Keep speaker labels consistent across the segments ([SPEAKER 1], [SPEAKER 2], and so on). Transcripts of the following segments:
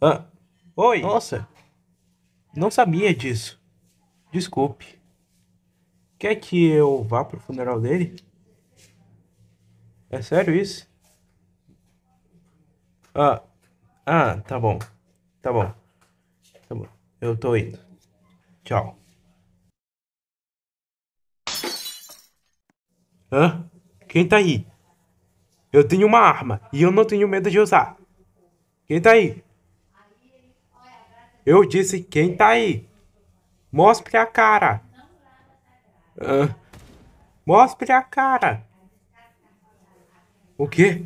[SPEAKER 1] Ah, oi. Nossa, não sabia disso. Desculpe. Quer que eu vá pro funeral dele? É sério isso? Ah, ah, tá bom. Tá bom. Tá bom. Eu tô indo. Tchau. Hã? Quem tá aí? Eu tenho uma arma e eu não tenho medo de usar. Quem tá aí? Eu disse quem tá aí. Mostre a cara. Ah, mostre a cara. O quê?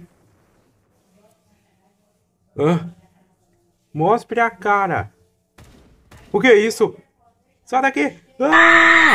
[SPEAKER 1] Ah, mostre a cara. O que é isso? Sai daqui. Ah!